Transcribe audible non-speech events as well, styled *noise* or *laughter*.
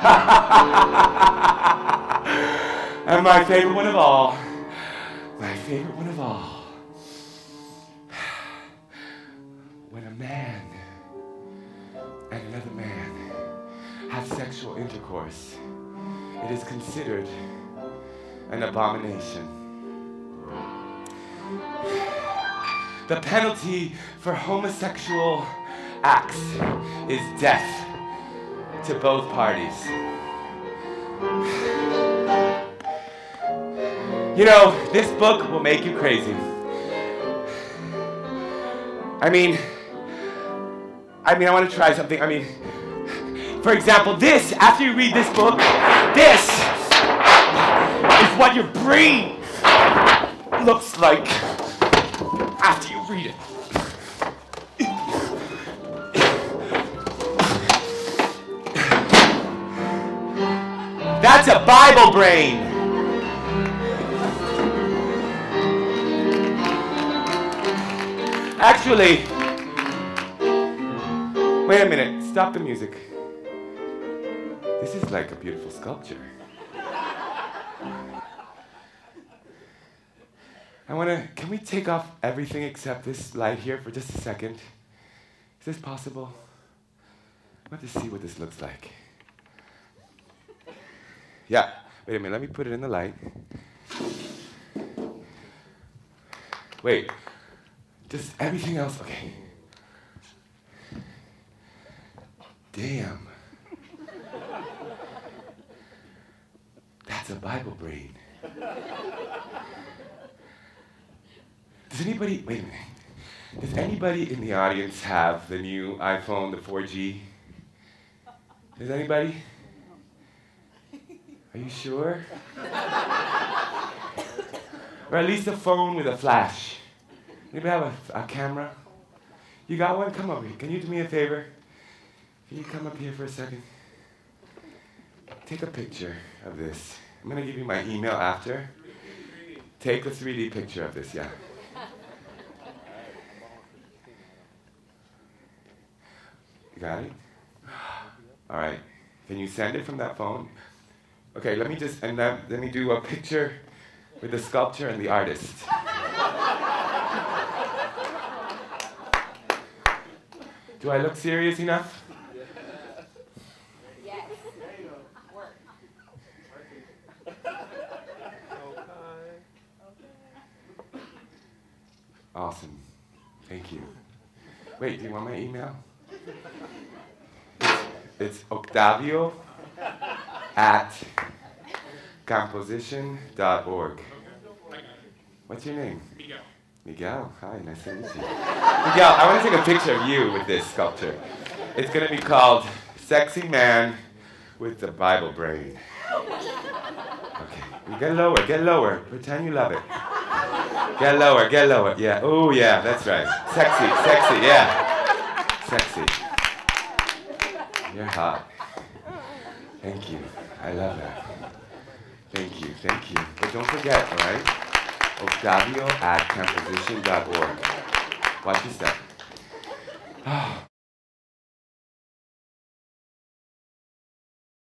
*laughs* and my favorite one of all, my favorite one of all, *sighs* when a man and another man have sexual intercourse, it is considered an abomination. *sighs* The penalty for homosexual acts is death to both parties. You know, this book will make you crazy. I mean, I mean, I want to try something. I mean, for example, this, after you read this book, this is what your brain looks like after you read it. That's a Bible brain. Actually, wait a minute. Stop the music. This is like a beautiful sculpture. I want to. Can we take off everything except this light here for just a second? Is this possible? Want to see what this looks like. Yeah. Wait a minute. Let me put it in the light. Wait. Just everything else. Okay. Damn. That's a Bible brain. Does anybody, wait a minute. Does anybody in the audience have the new iPhone, the 4G? Does anybody? Are you sure? or at least a phone with a flash. Anybody have a, a camera? You got one? Come over here. Can you do me a favor? Can you come up here for a second? Take a picture of this. I'm gonna give you my email after. Take a 3D picture of this, yeah. You got it? All right. Can you send it from that phone? Okay, let me just, and then, let me do a picture with the sculpture and the artist. Do I look serious enough? Yes. Awesome. Thank you. Wait, do you want my email? It's Octavio at camposition.org. What's your name? Miguel. Miguel. Hi, nice to meet you. Miguel, I want to take a picture of you with this sculpture. It's going to be called Sexy Man with the Bible Brain. Okay, you get lower, get lower. Pretend you love it. Get lower, get lower. Yeah. Oh, yeah, that's right. Sexy, sexy, yeah. Sexy. You're hot. Thank you. I love that. Thank you, thank you. But don't forget, all right? Octavio at camposition.org. Watch your step.